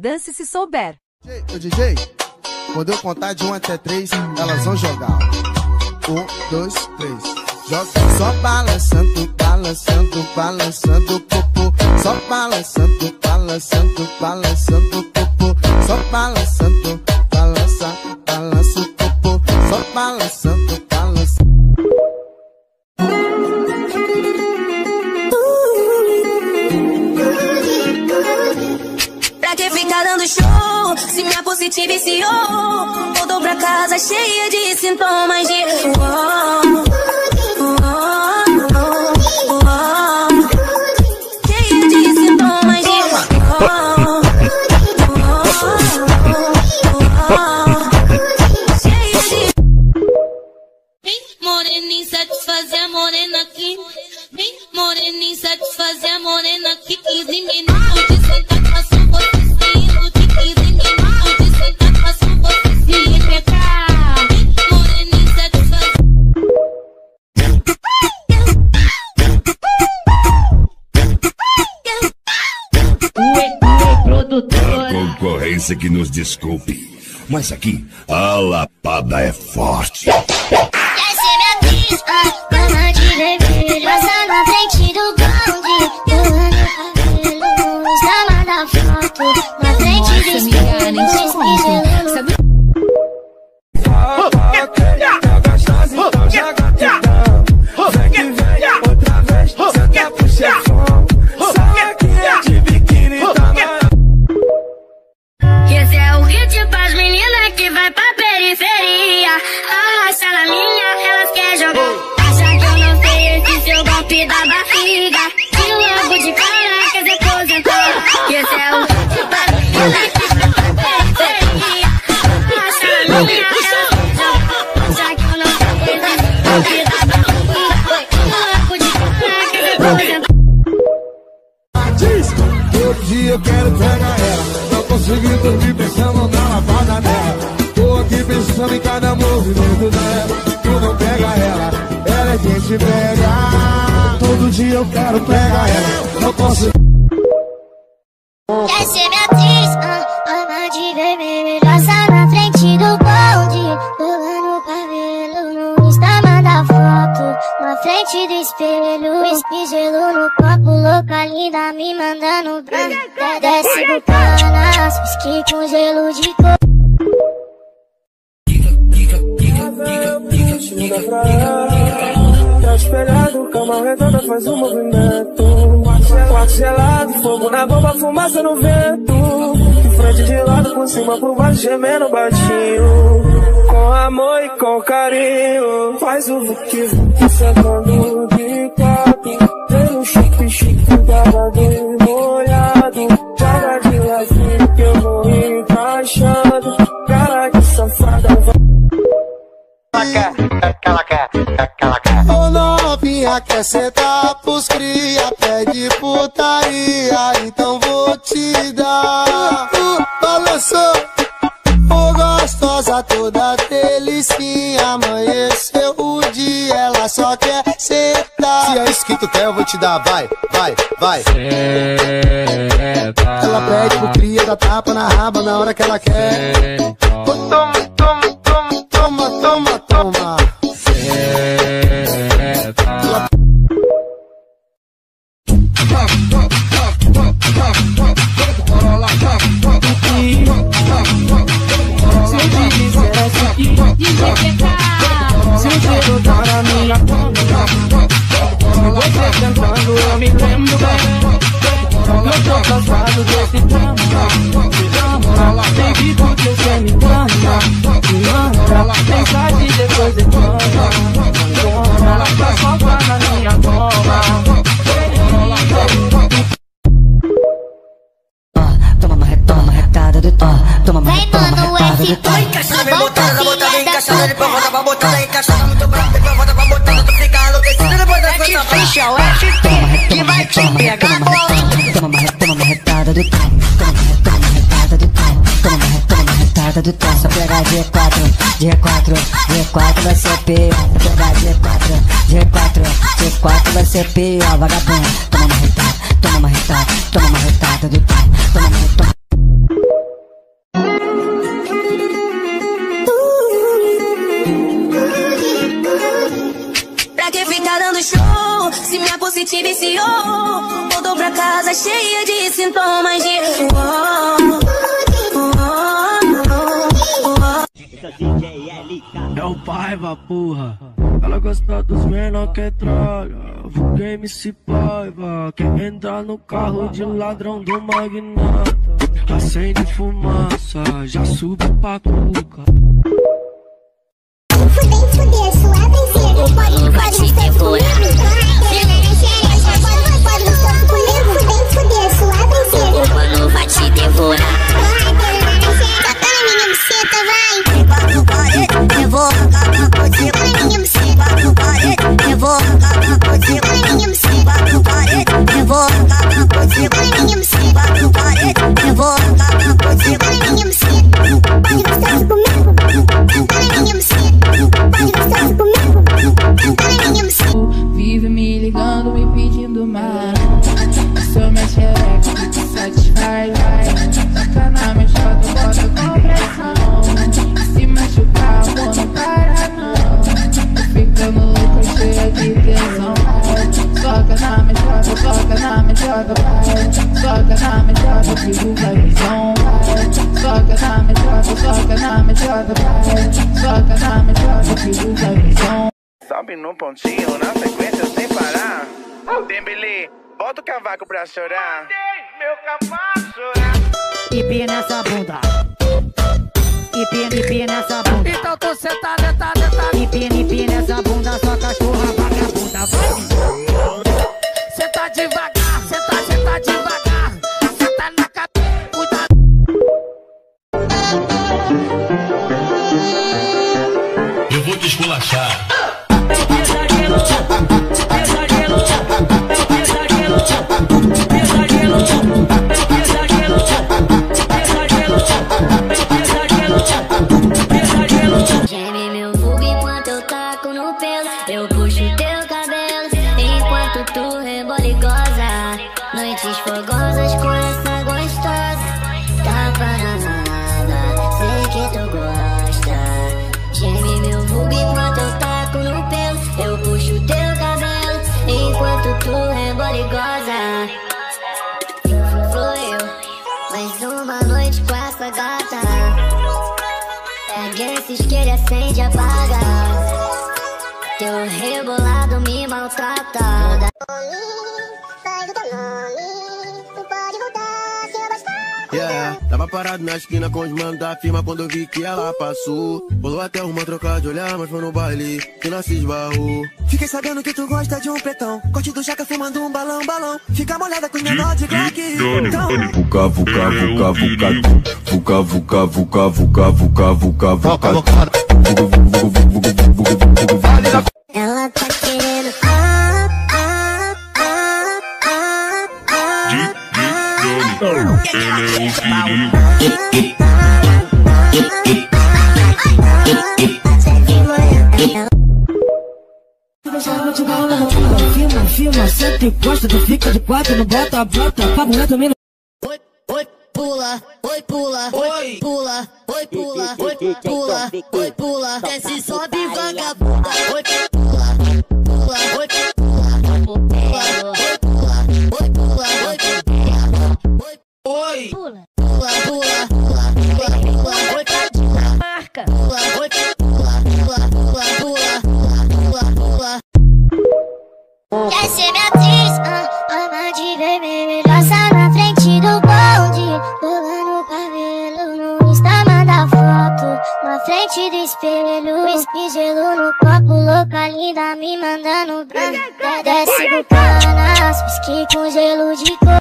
Dance se souber. Ô DJ, quando eu contar de 1 até 3, elas vão jogar. 1, 2, 3. Joga só balançando, balançando, balançando popô. Só balançando, balançando, balançando popô. Só balançando, balança, balança o popô. Só balançando, Ficar dando show? Se minha te viciou Voltou pra casa cheia de sintomas de uó, uó, uó. Concorrência que nos desculpe. Mas aqui, a lapada é forte. De vermelho na frente do cada movimento dela. Tu não pega ela, ela é quem te pega. Todo dia eu quero pegar ela. Não posso. Quer ser minha atriz, ah, ama de vermelho Passa na frente do bonde Pulando o cabelo No Insta manda foto Na frente do espelho Whisky gelo no copo Louca linda me mandando branco Desce bucanas Whisky com gelo de coco Tá espelhado, cama redonda faz um movimento. Quarto gelado, fogo na bomba, fumaça no vento. De frente de lado, por cima, por baixo, gemendo baixinho. Com amor e com carinho Faz o que sentando de quatro Pelo chique, chique, babado molhado. Joga Ô novinha quer sentar pros cria, pede putaria, então vou te dar. Uh, balançou, ô gostosa toda delicinha, amanheceu o dia, ela só quer sentar. Se é isso que tu quer, eu vou te dar, vai, vai, vai. Ela pede pro cria, dá tapa na raba na hora que ela quer. Toma, toma, retada do tom. Toma uma retada do tom. Toma retoma, retada do tom. Só pegar G4, G4, G4 vai ser pior. Pegar G4, G4, G4 vai ser pior, vagabundo. Toma uma retada, toma uma retada, toma uma retada do tom. Pulse te viciou. Pra casa cheia de sintomas de. É o Paiva, porra. Ela gosta dos menor que tralha. Game se Paiva. Quer entrar no carro de ladrão do magnata. Acende fumaça, já subiu pra cuca. vai, vai. soca tá na mescla do com pressão Se machucar, o não para não. Ficando louco, cheia de tensão. Toca na mescla, toca na mescla, vai. Toca na mescla, digo vai visão, Soca Toca na mescla, toca na mescla, vai. Toca na mescla, digo vai visão. Sobe no pontinho, na sequência sem parar. Dembele, bota o cavaco pra chorar meu capacho é. E pia nessa bunda. E pia, e pia nessa bunda. Então tu sentada, tá, tá, tá, tá. E pia, Noites fogosas com essa gostosa. Tá parada, sei que tu gosta. Geme meu vulgo enquanto eu taco no pelo. Eu puxo teu cabelo enquanto tu rebola e goza. Fluiu mais uma noite com essa gata. Pega esse isqueiro, acende apaga. Teu rebolado me maltrata. Tava parado na esquina com os manos da firma quando eu vi que ela passou. Rolou até uma troca de olhar, mas foi no baile que nós se esbarrou. Fiquei sabendo que tu gosta de um pretão. Corte do jaca fumando um balão, balão. Fica molhada com menor de Glock. Então... Vuca, vuca, vuca, vuca. Vuca, vuca, vuca, vuca, vuca, vuca, vuca. Ela tá querendo. Ah, ah, ah, ah, ah, ah. Ela é o perigo. Filma, filma, senta e encosta, tu fica de quatro, não bota, bota, pra mulher também não. Oi, oi, pula, oi, pula, oi, pula, oi, pula, oi, pula, oi, pula, desce, sobe, vagabunda, oi, pula, pula, oi, espelho. Whisky, gelo no copo. Louca, linda, me mandando branco. Desce bucanas. Whisky com gelo de coco.